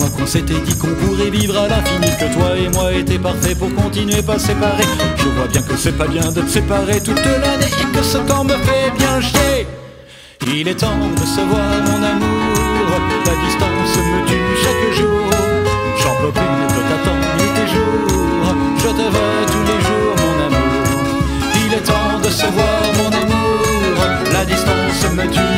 moi qu'on s'était dit qu'on pourrait vivre à l'infini, que toi et moi étaient parfaits pour continuer pas séparés. Je vois bien que c'est pas bien de te séparer toute l'année et que ce temps me fait bien chier. Il est temps de se voir, mon amour. La distance me tue chaque jour. J'en peux plus de t'attendre nuit et jour. Je te veux tous les jours, mon amour. Il est temps de se voir, mon amour. La distance me tue.